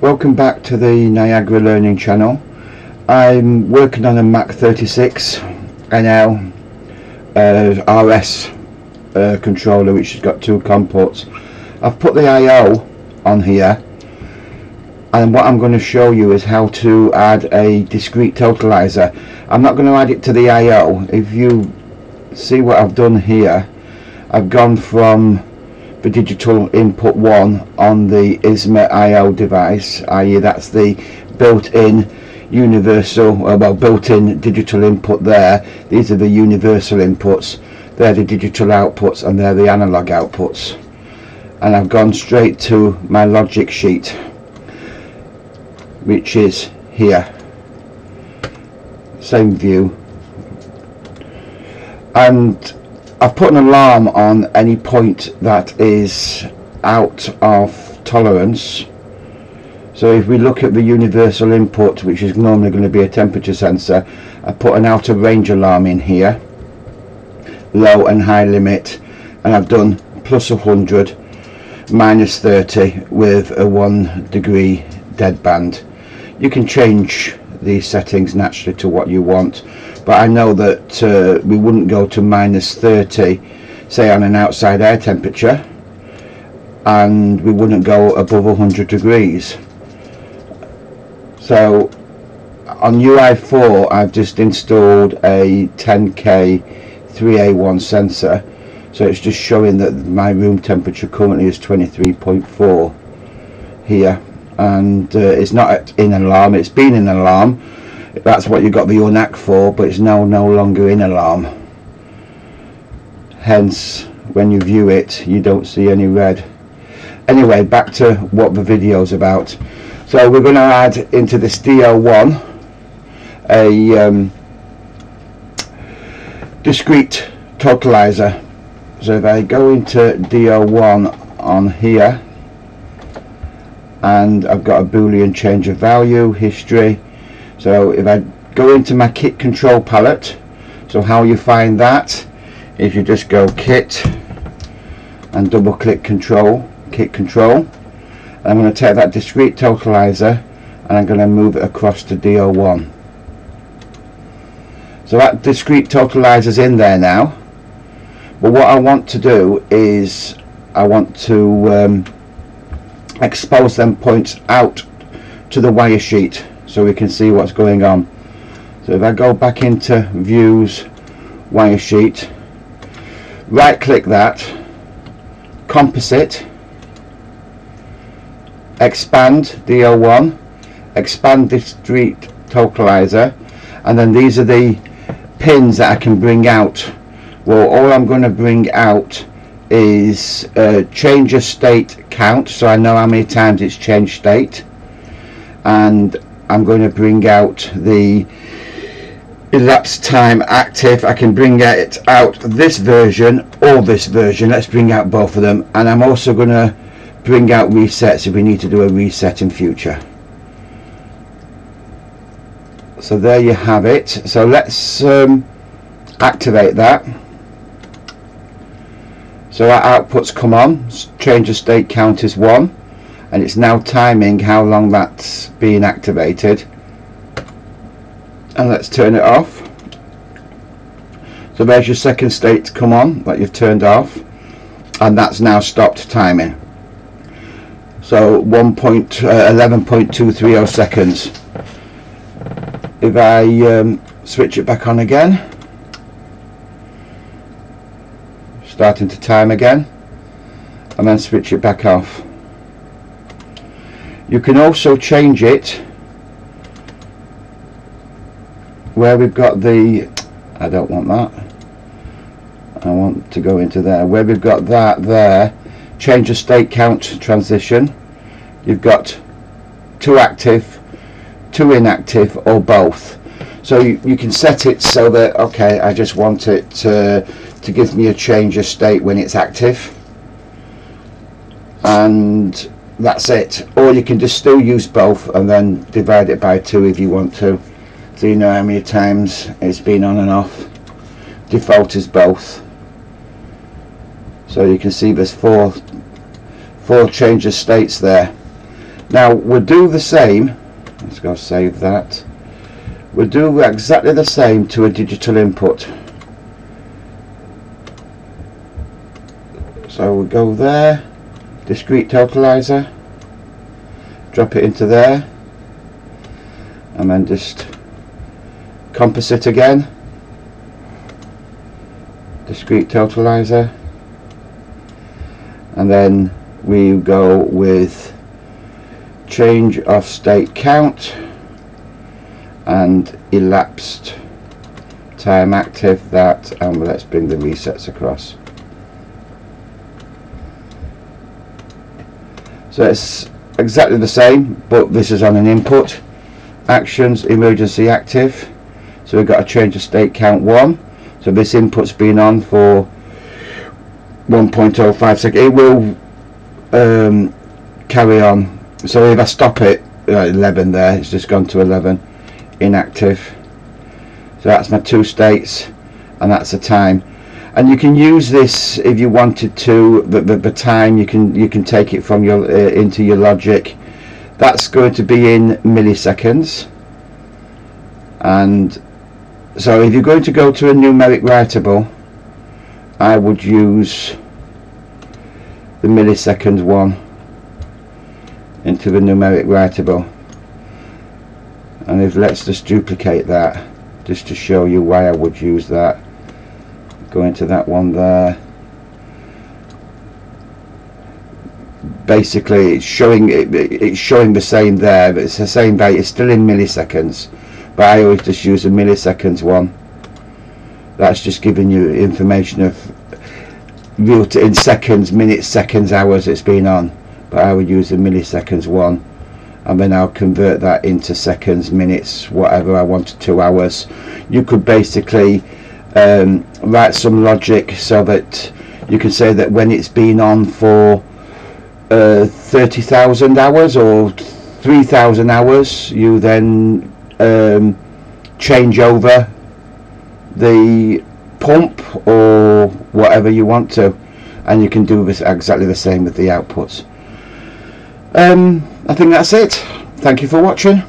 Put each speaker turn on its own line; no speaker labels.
Welcome back to the Niagara Learning Channel. I'm working on a Mac 36 NL uh, RS uh, controller which has got two COM ports. I've put the I.O. on here and what I'm going to show you is how to add a discrete totalizer. I'm not going to add it to the I.O. If you see what I've done here I've gone from the digital input 1 on the ISMA I.O. device, i.e. that's the built-in universal, uh, well built-in digital input there. These are the universal inputs, they're the digital outputs and they're the analog outputs. And I've gone straight to my logic sheet, which is here. Same view. And I've put an alarm on any point that is out of tolerance. So if we look at the universal input which is normally going to be a temperature sensor I put an out of range alarm in here low and high limit and I've done plus 100 minus 30 with a 1 degree dead band you can change these settings naturally to what you want but I know that uh, we wouldn't go to minus 30 say on an outside air temperature and we wouldn't go above 100 degrees. So on UI4 I've just installed a 10k 3A1 sensor so it's just showing that my room temperature currently is 23.4 here and uh, it's not in an alarm it's been in an alarm that's what you've got the UNAC for but it's now no longer in alarm. Hence when you view it you don't see any red. Anyway back to what the video is about. So we're going to add into this DO1 a um, discrete totalizer. So if I go into DO1 on here and I've got a boolean change of value history so if I go into my kit control palette so how you find that if you just go kit and double click control kit control I'm going to take that discrete totalizer and I'm going to move it across to DO1 so that discrete totalizer is in there now. But what I want to do is I want to um, expose them points out to the wire sheet so we can see what's going on. So if I go back into views wire sheet right click that composite expand DO1 expand discrete totalizer and then these are the pins that I can bring out. Well all I'm going to bring out is uh, change a state count so I know how many times it's changed state and I'm going to bring out the elapsed time active. I can bring it out this version or this version. Let's bring out both of them. And I'm also going to bring out resets if we need to do a reset in future. So there you have it. So let's um, activate that. So our outputs come on. Change of state count is 1 and it's now timing how long that's being activated. And let's turn it off. So there's your second state to come on that you've turned off. And that's now stopped timing. So 1.11.230 uh, seconds. If I um, switch it back on again. Starting to time again. And then switch it back off you can also change it where we've got the I don't want that. I want to go into there. Where we've got that there change the state count transition. You've got two active two inactive or both. So you, you can set it so that okay I just want it to, to give me a change of state when it's active. And that's it. Or you can just still use both and then divide it by two if you want to. So you know how many times it's been on and off? Default is both. So you can see there's four four change of states there. Now we'll do the same. Let's go save that. We'll do exactly the same to a digital input. So we'll go there discrete totalizer drop it into there and then just composite again. Discrete totalizer. And then we go with change of state count and elapsed time active that and let's bring the resets across so it's exactly the same but this is on an input. Actions emergency active. So we've got a change of state count 1 so this input's been on for 1.05 seconds. It will um, carry on. So if I stop it uh, 11 there it's just gone to 11 inactive. So that's my two states and that's the time and you can use this if you wanted to the, the, the time. You can you can take it from your uh, into your logic. That's going to be in milliseconds. And so if you're going to go to a numeric writable I would use the millisecond one into the numeric writable. And if let's just duplicate that just to show you why I would use that go into that one there. Basically it's showing it, it's showing the same there but it's the same value it's still in milliseconds but I always just use a milliseconds one. That's just giving you information of real in seconds minutes seconds hours it's been on but I would use a milliseconds one and then I'll convert that into seconds minutes whatever I wanted two hours. You could basically um, write some logic so that you can say that when it's been on for uh, 30,000 hours or 3,000 hours you then um, change over the pump or whatever you want to and you can do this exactly the same with the outputs. Um, I think that's it. Thank you for watching